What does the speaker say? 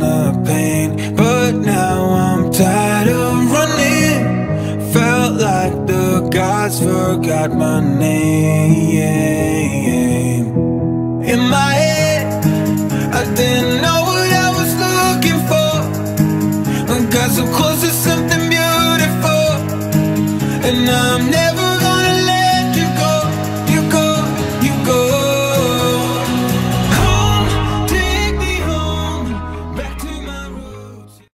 the pain But now I'm tired of running. Felt like the gods forgot my name. In my head, I didn't know what I was looking for. Got so close to something beautiful And I'm never